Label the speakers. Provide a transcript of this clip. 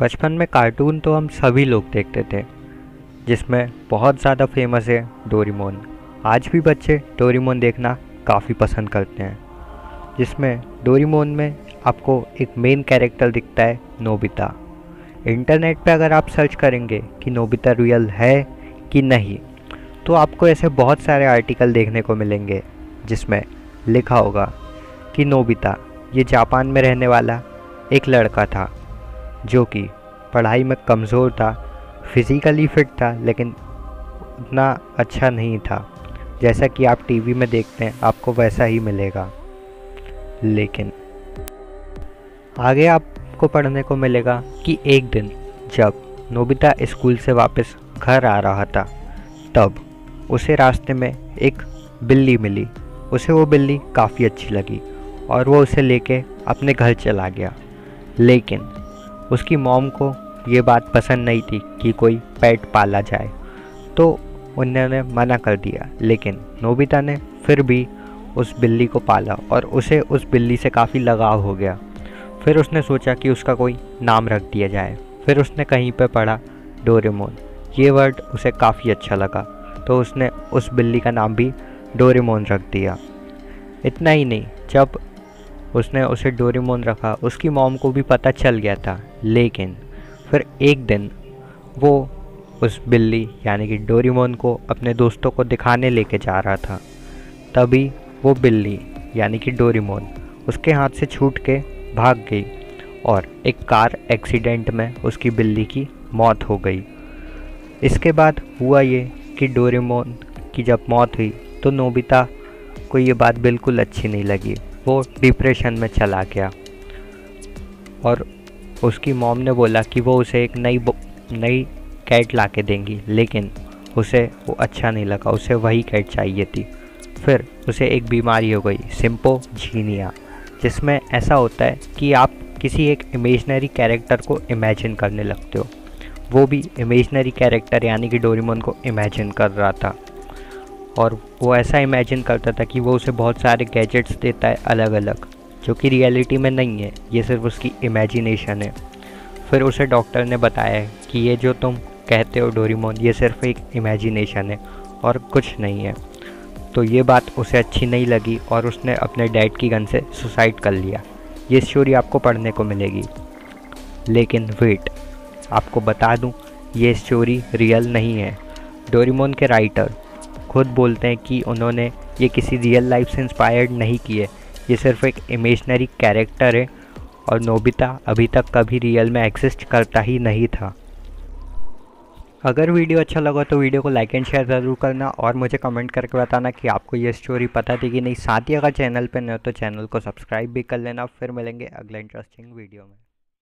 Speaker 1: बचपन में कार्टून तो हम सभी लोग देखते थे, जिसमें बहुत ज़्यादा फ़ेमस है डोरीमोन। आज भी बच्चे डोरीमोन देखना काफ़ी पसंद करते हैं, जिसमें डोरीमोन में आपको एक मेन कैरेक्टर दिखता है नोबिता। इंटरनेट पे अगर आप सर्च करेंगे कि नोबिता रियल है कि नहीं तो आपको ऐसे बहुत सारे आर्टिकल देखने को मिलेंगे, जिसमें लिखा होगा कि नोबिता, ये जापान में रहने वाला एक लड़का था। जो कि पढ़ाई में कमज़ोर था फिज़िकली फिट था, लेकिन उतना अच्छा नहीं था। जैसा कि आप टीवी में देखते हैं, आपको वैसा ही मिलेगा। लेकिन आगे आपको पढ़ने को मिलेगा कि एक दिन जब नोबिता स्कूल से वापस घर आ रहा था, तब उसे रास्ते में एक बिल्ली मिली। उसे वो बिल्ली काफ़ी अच्छी लगी और वो उसे लेके अपने घर चला गया। लेकिन उसकी मॉम को ये बात पसंद नहीं थी कि कोई पेट पाला जाए। तो उन्होंने मना कर दिया, लेकिन नोबिता ने फिर भी उस बिल्ली को पाला और उसे उस बिल्ली से काफ़ी लगाव हो गया। फिर उसने सोचा कि उसका कोई नाम रख दिया जाए। फिर उसने कहीं पर पढ़ा, डोरेमोन। ये वर्ड उसे काफ़ी अच्छा लगा तो उसने उस बिल्ली का नाम भी डोरेमोन रख दिया। इतना ही नहीं, जब उसने उसे डोरेमोन रखा। उसकी मॉम को भी पता चल गया था। लेकिन फिर एक दिन वो उस बिल्ली, यानी कि डोरेमोन को अपने दोस्तों को दिखाने लेके जा रहा था। तभी वो बिल्ली, यानी कि डोरेमोन, उसके हाथ से छूट के भाग गई और एक कार एक्सीडेंट में उसकी बिल्ली की मौत हो गई। इसके बाद हुआ ये कि डोरेमोन की जब मौत हुई तो नोबिता को ये बात बिल्कुल अच्छी नहीं लगी। वो डिप्रेशन में चला गया। और उसकी मॉम ने बोला कि वो उसे एक नई नई कैट ला के देंगी, लेकिन उसे वो अच्छा नहीं लगा, उसे वही कैट चाहिए थी। फिर उसे एक बीमारी हो गई सिंपो जीनिया जिसमें ऐसा होता है कि आप किसी एक इमेजनरी कैरेक्टर को इमेजिन करने लगते हो। वो भी इमेजनरी कैरेक्टर यानी कि डोरीमोन को इमेजिन कर रहा था। और वो ऐसा इमेजिन करता था कि वो उसे बहुत सारे गैजेट्स देता है अलग अलग जो कि रियलिटी में नहीं है, ये सिर्फ़ उसकी इमेजिनेशन है। फिर उसे डॉक्टर ने बताया कि ये जो तुम कहते हो डोरीमोन ये सिर्फ़ एक इमेजिनेशन है और कुछ नहीं है। तो ये बात उसे अच्छी नहीं लगी और उसने अपने डैड की गन से सुसाइड कर लिया। ये स्टोरी आपको पढ़ने को मिलेगी। लेकिन वेट आपको बता दूँ, ये स्टोरी रियल नहीं है। डोरीमोन के राइटर खुद बोलते हैं कि उन्होंने ये किसी रियल लाइफ से इंस्पायर्ड नहीं किए। ये सिर्फ़ एक इमेजनरी कैरेक्टर है और नोबिता अभी तक कभी रियल में एग्जिस्ट करता ही नहीं था। अगर वीडियो अच्छा लगा तो वीडियो को लाइक एंड शेयर ज़रूर करना और मुझे कमेंट करके बताना कि आपको ये स्टोरी पता थी कि नहीं। साथ ही अगर चैनल पर न हो तो चैनल को सब्सक्राइब भी कर लेना। फिर मिलेंगे अगले इंटरेस्टिंग वीडियो में।